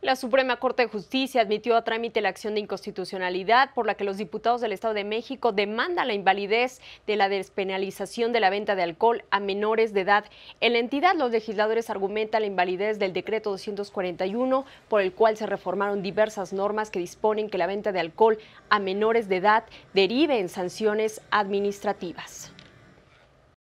La Suprema Corte de Justicia admitió a trámite la acción de inconstitucionalidad por la que los diputados del Estado de México demandan la invalidez de la despenalización de la venta de alcohol a menores de edad. En la entidad, los legisladores argumentan la invalidez del decreto 241, por el cual se reformaron diversas normas que disponen que la venta de alcohol a menores de edad derive en sanciones administrativas.